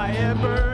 I ever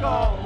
just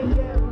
If